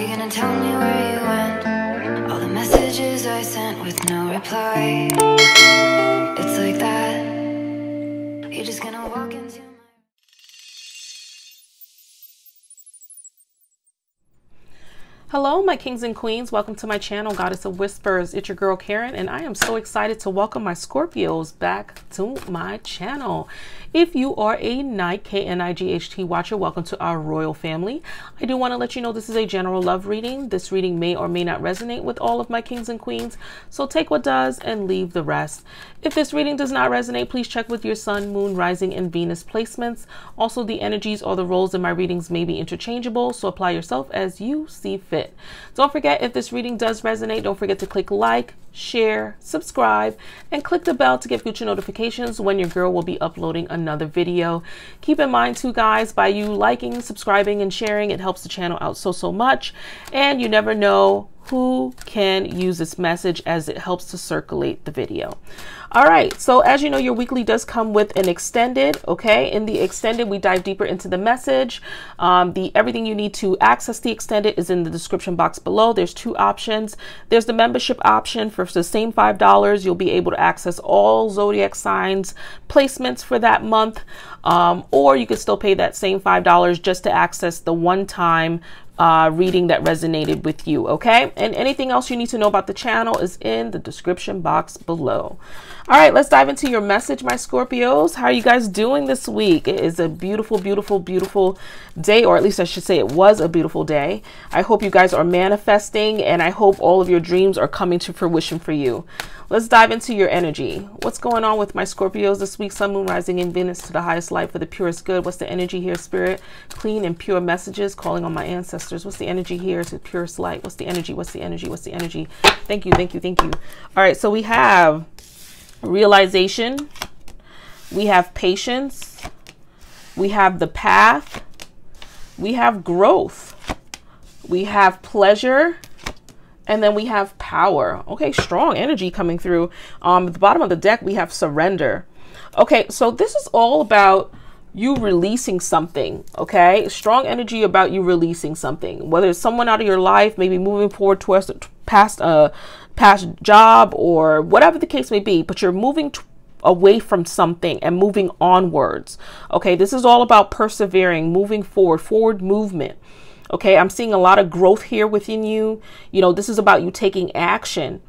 you gonna tell me where you went? All the messages I sent with no reply. Hello, my kings and queens. Welcome to my channel, Goddess of Whispers. It's your girl Karen, and I am so excited to welcome my Scorpios back to my channel. If you are a Knight K-N-I-G-H-T watcher, welcome to our royal family. I do want to let you know this is a general love reading. This reading may or may not resonate with all of my kings and queens, so take what does and leave the rest. If this reading does not resonate, please check with your sun, moon, rising, and Venus placements. Also, the energies or the roles in my readings may be interchangeable, so apply yourself as you see fit. Don't forget, if this reading does resonate, don't forget to click like, share, subscribe, and click the bell to get future notifications when your girl will be uploading another video. Keep in mind too guys, by you liking, subscribing, and sharing, it helps the channel out so, so much. And you never know who can use this message as it helps to circulate the video. All right, so as you know, your weekly does come with an extended, okay? In the extended, we dive deeper into the message. Um, the Everything you need to access the extended is in the description box below. There's two options. There's the membership option for the same $5. You'll be able to access all zodiac signs placements for that month. Um, or you could still pay that same $5 just to access the one-time uh, reading that resonated with you, okay? And anything else you need to know about the channel is in the description box below. All right, let's dive into your message, my Scorpios. How are you guys doing this week? It is a beautiful, beautiful, beautiful day, or at least I should say it was a beautiful day. I hope you guys are manifesting, and I hope all of your dreams are coming to fruition for you. Let's dive into your energy. What's going on with my Scorpios this week? Sun, Moon, Rising, in Venus to the highest light for the purest good. What's the energy here, Spirit? Clean and pure messages, calling on my ancestors. What's the energy here to the purest light? What's the energy? What's the energy? What's the energy? Thank you, thank you, thank you. All right, so we have realization, we have patience, we have the path, we have growth, we have pleasure, and then we have power. Okay, strong energy coming through. Um, at the bottom of the deck, we have surrender. Okay, so this is all about you releasing something, okay? Strong energy about you releasing something, whether it's someone out of your life, maybe moving forward towards past a past job or whatever the case may be, but you're moving away from something and moving onwards. Okay, this is all about persevering, moving forward, forward movement. Okay, I'm seeing a lot of growth here within you. You know, this is about you taking action.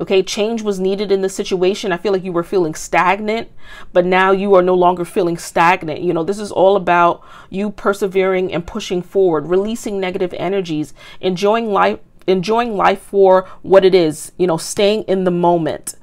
Okay, change was needed in the situation. I feel like you were feeling stagnant, but now you are no longer feeling stagnant. You know, this is all about you persevering and pushing forward, releasing negative energies, enjoying life, enjoying life for what it is, you know, staying in the moment.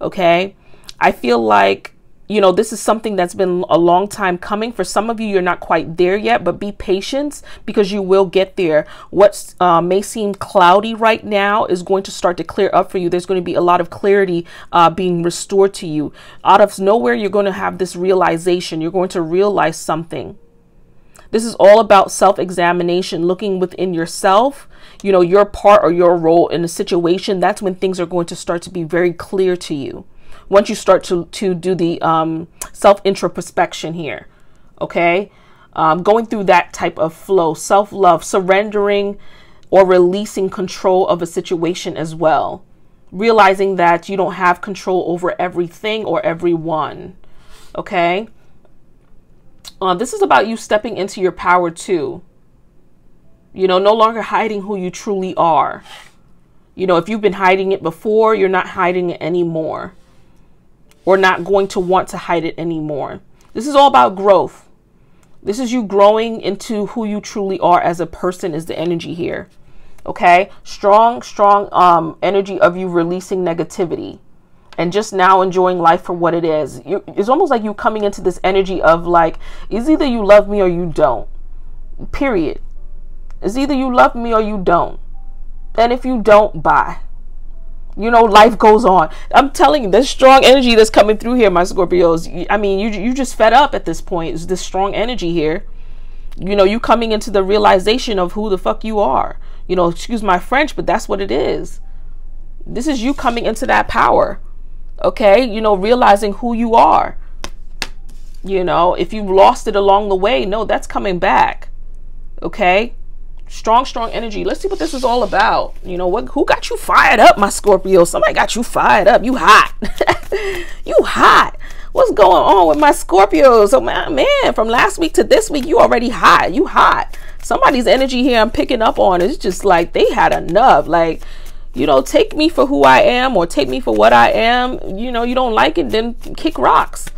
Okay, I feel like you know, this is something that's been a long time coming. For some of you, you're not quite there yet, but be patient because you will get there. What uh, may seem cloudy right now is going to start to clear up for you. There's going to be a lot of clarity uh, being restored to you. Out of nowhere, you're going to have this realization. You're going to realize something. This is all about self examination, looking within yourself, you know, your part or your role in a situation. That's when things are going to start to be very clear to you once you start to, to do the um, self introspection here. Okay. Um, going through that type of flow, self love, surrendering or releasing control of a situation as well. Realizing that you don't have control over everything or everyone. Okay. Uh, this is about you stepping into your power too. You know, no longer hiding who you truly are. You know, if you've been hiding it before, you're not hiding it anymore or not going to want to hide it anymore. This is all about growth. This is you growing into who you truly are as a person is the energy here. Okay? Strong, strong um, energy of you releasing negativity and just now enjoying life for what it is. You, it's almost like you coming into this energy of like, is either you love me or you don't. Period. It's either you love me or you don't. And if you don't, bye. You know life goes on. I'm telling you this strong energy that's coming through here my scorpios i mean you you just fed up at this point. Is this strong energy here. You know you coming into the realization of who the fuck you are. You know excuse my french but that's what it is. This is you coming into that power okay? You know realizing who you are. You know if you lost it along the way no that's coming back okay strong strong energy. Let's see what this is all about. You know what who got you fired up my scorpio? Somebody got you fired up. You hot. You hot. What's going on with my scorpios oh man, man from last week to this week you already hot. You hot. Somebody's energy here i'm picking up on is just like they had enough. Like you know take me for who i am or take me for what i am. You know you don't like it then kick rocks.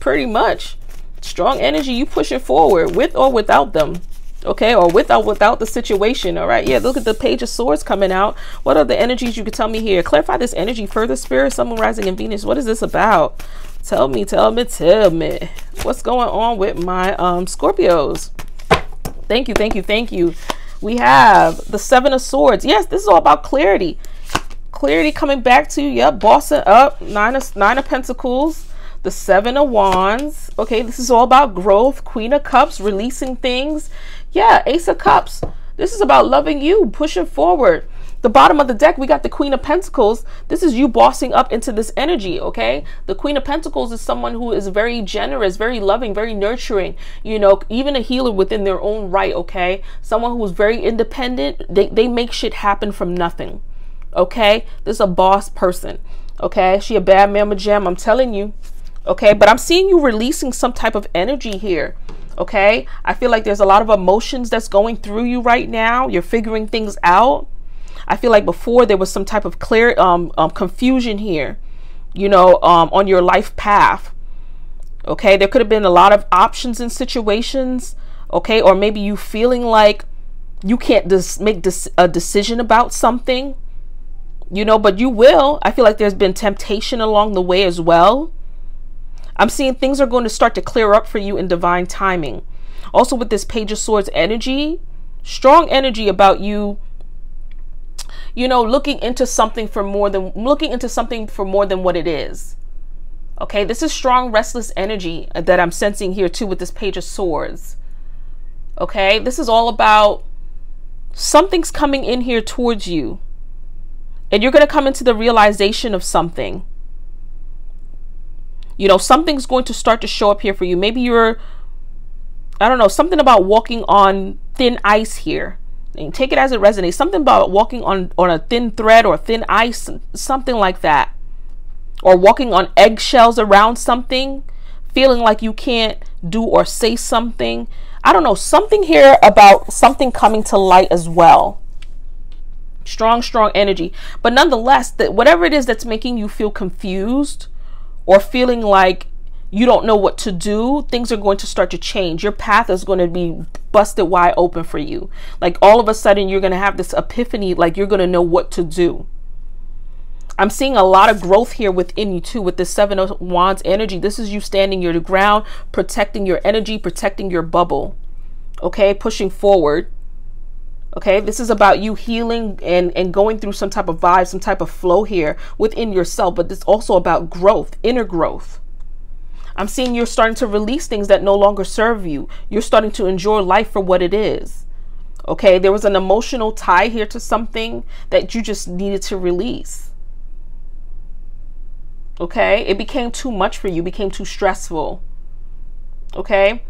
Pretty much. Strong energy you pushing forward with or without them okay or without without the situation all right? Yeah look at the page of swords coming out. What are the energies you could tell me here? Clarify this energy further. Spirit someone rising in venus what is this about? Tell me tell me tell me. What's going on with my um scorpios? Thank you thank you thank you. We have the seven of swords. Yes this is all about clarity. Clarity coming back to you. Yep bossing up. Nine of nine of pentacles. The seven of wands. Okay this is all about growth. Queen of cups releasing things yeah, Ace of Cups. This is about loving you, pushing forward. The bottom of the deck, we got the Queen of Pentacles. This is you bossing up into this energy, okay? The Queen of Pentacles is someone who is very generous, very loving, very nurturing, you know, even a healer within their own right, okay? Someone who's very independent. They, they make shit happen from nothing, okay? This is a boss person, okay? She a bad mama jam, I'm telling you, okay? But I'm seeing you releasing some type of energy here okay? I feel like there's a lot of emotions that's going through you right now. You're figuring things out. I feel like before there was some type of clear um, um confusion here you know um on your life path okay? There could have been a lot of options and situations okay? Or maybe you feeling like you can't just make a decision about something you know? But you will. I feel like there's been temptation along the way as well I'm seeing things are going to start to clear up for you in divine timing. Also, with this Page of Swords energy, strong energy about you you know looking into something for more than looking into something for more than what it is. Okay this is strong restless energy that i'm sensing here too with this page of swords. Okay this is all about something's coming in here towards you. And you're going to come into the realization of something you know, something's going to start to show up here for you. Maybe you're, I don't know, something about walking on thin ice here. And take it as it resonates. Something about walking on, on a thin thread or thin ice, something like that. Or walking on eggshells around something, feeling like you can't do or say something. I don't know, something here about something coming to light as well strong strong energy but nonetheless that whatever it is that's making you feel confused or feeling like you don't know what to do, things are going to start to change. Your path is going to be busted wide open for you. Like all of a sudden, you're going to have this epiphany, like you're going to know what to do. I'm seeing a lot of growth here within you too with the seven of wands energy. This is you standing your ground, protecting your energy, protecting your bubble. Okay, pushing forward. Okay, this is about you healing and, and going through some type of vibe, some type of flow here within yourself, but it's also about growth, inner growth. I'm seeing you're starting to release things that no longer serve you. You're starting to enjoy life for what it is. Okay, there was an emotional tie here to something that you just needed to release. Okay, it became too much for you, became too stressful. Okay,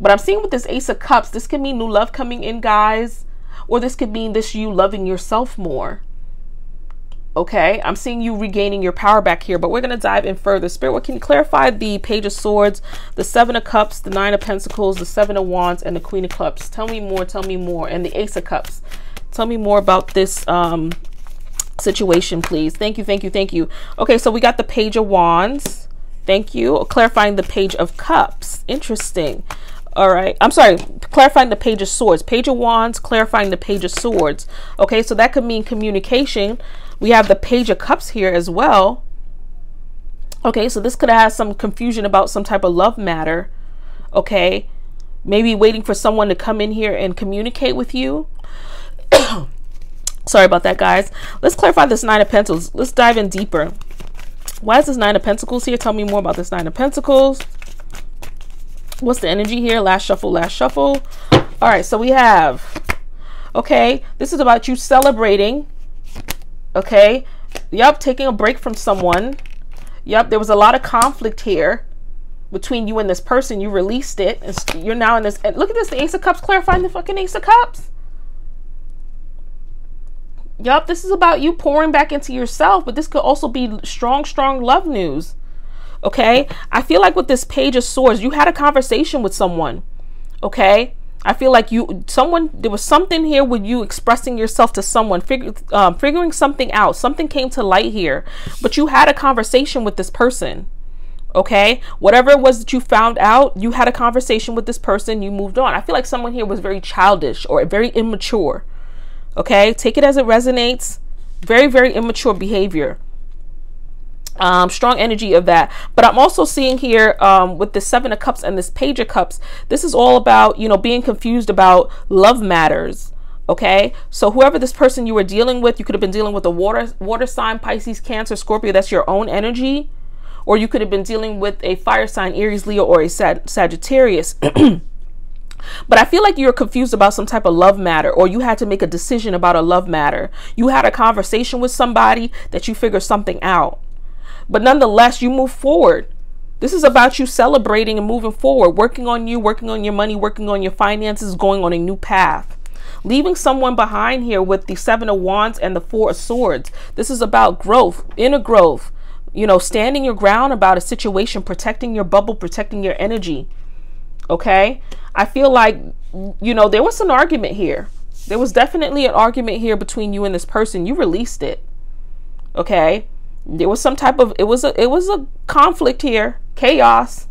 but I'm seeing with this Ace of Cups, this can mean new love coming in, guys or this could mean this you loving yourself more. Okay, I'm seeing you regaining your power back here, but we're going to dive in further. Spirit, what can you clarify the Page of Swords, the Seven of Cups, the Nine of Pentacles, the Seven of Wands, and the Queen of Cups? Tell me more, tell me more. And the Ace of Cups. Tell me more about this um, situation, please. Thank you, thank you, thank you. Okay, so we got the Page of Wands. Thank you. Clarifying the Page of Cups. Interesting. All right. I'm sorry. Clarifying the page of swords. Page of wands, clarifying the page of swords. Okay. So that could mean communication. We have the page of cups here as well. Okay. So this could have some confusion about some type of love matter. Okay. Maybe waiting for someone to come in here and communicate with you. sorry about that, guys. Let's clarify this nine of pentacles. Let's dive in deeper. Why is this nine of pentacles here? Tell me more about this nine of pentacles what's the energy here? Last shuffle, last shuffle. All right, so we have, okay, this is about you celebrating, okay? Yep, taking a break from someone. Yep, there was a lot of conflict here between you and this person. You released it. And you're now in this. And look at this, the Ace of Cups clarifying the fucking Ace of Cups. Yup, this is about you pouring back into yourself, but this could also be strong, strong love news. Okay? I feel like with this page of swords, you had a conversation with someone. Okay? I feel like you, someone, there was something here with you expressing yourself to someone, figure, um, figuring something out. Something came to light here, but you had a conversation with this person. Okay, whatever it was that you found out, you had a conversation with this person, you moved on. I feel like someone here was very childish or very immature. Okay, take it as it resonates. Very, very immature behavior um, strong energy of that. But I'm also seeing here um, with the Seven of Cups and this Page of Cups, this is all about, you know, being confused about love matters. Okay, so whoever this person you were dealing with, you could have been dealing with a water water sign, Pisces, Cancer, Scorpio. That's your own energy, or you could have been dealing with a fire sign, Aries, Leo, or a Sag Sagittarius. But I feel like you're confused about some type of love matter, or you had to make a decision about a love matter. You had a conversation with somebody that you figured something out. But nonetheless, you move forward. This is about you celebrating and moving forward, working on you, working on your money, working on your finances, going on a new path. Leaving someone behind here with the Seven of Wands and the Four of Swords. This is about growth, inner growth. You know, standing your ground about a situation, protecting your bubble, protecting your energy. Okay? I feel like, you know, there was an argument here. There was definitely an argument here between you and this person. You released it. Okay? There was some type of it was a it was a conflict here chaos.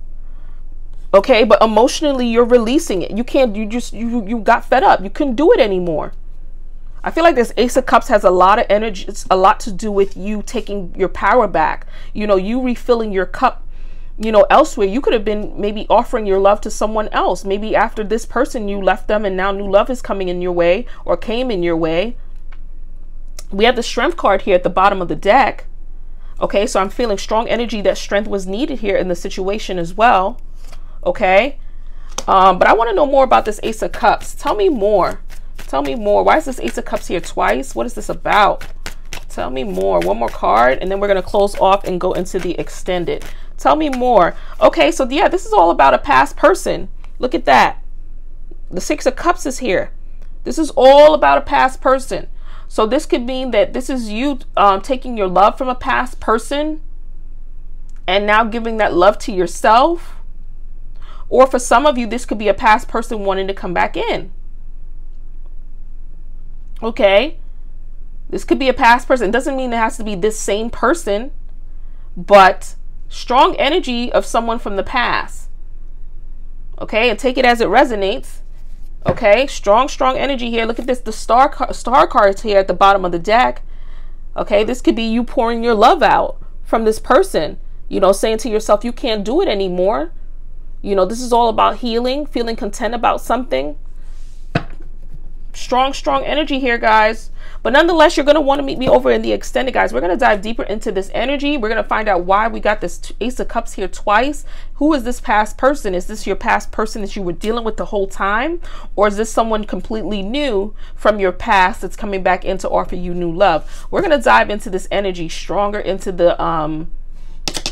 Okay but emotionally you're releasing it. You can't you just you you got fed up. You couldn't do it anymore. I feel like this ace of cups has a lot of energy it's a lot to do with you taking your power back. You know you refilling your cup you know elsewhere. You could have been maybe offering your love to someone else. Maybe after this person you left them and now new love is coming in your way or came in your way. We have the strength card here at the bottom of the deck Okay, so I'm feeling strong energy that strength was needed here in the situation as well. Okay, um, but I want to know more about this Ace of Cups. Tell me more. Tell me more. Why is this Ace of Cups here twice? What is this about? Tell me more. One more card, and then we're going to close off and go into the extended. Tell me more. Okay, so yeah, this is all about a past person. Look at that. The Six of Cups is here. This is all about a past person. So this could mean that this is you um, taking your love from a past person and now giving that love to yourself. Or for some of you, this could be a past person wanting to come back in. Okay. This could be a past person. It doesn't mean it has to be this same person, but strong energy of someone from the past. Okay. And take it as it resonates. Okay, strong, strong energy here. Look at this, the star star cards here at the bottom of the deck. Okay, this could be you pouring your love out from this person. You know, saying to yourself, you can't do it anymore. You know, this is all about healing, feeling content about something. Strong, strong energy here, guys. But nonetheless, you're going to want to meet me over in the extended, guys. We're going to dive deeper into this energy. We're going to find out why we got this Ace of Cups here twice. Who is this past person? Is this your past person that you were dealing with the whole time? Or is this someone completely new from your past that's coming back in to offer you new love? We're going to dive into this energy stronger into the um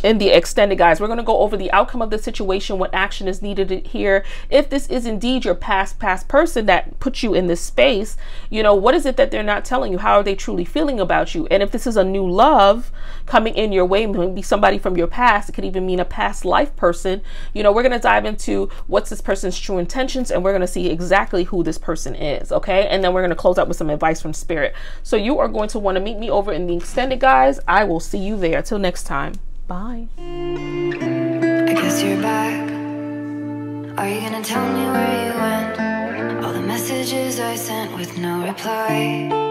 in the extended guys. We're going to go over the outcome of the situation what action is needed here. If this is indeed your past past person that put you in this space you know what is it that they're not telling you? How are they truly feeling about you? And if this is a new love coming in your way maybe somebody from your past it could even mean a past life person you know we're going to dive into what's this person's true intentions and we're going to see exactly who this person is okay? And then we're going to close out with some advice from spirit. So you are going to want to meet me over in the extended guys. I will see you there. Till next time Bye. I guess you're back. Are you gonna tell me where you went? All the messages I sent with no reply.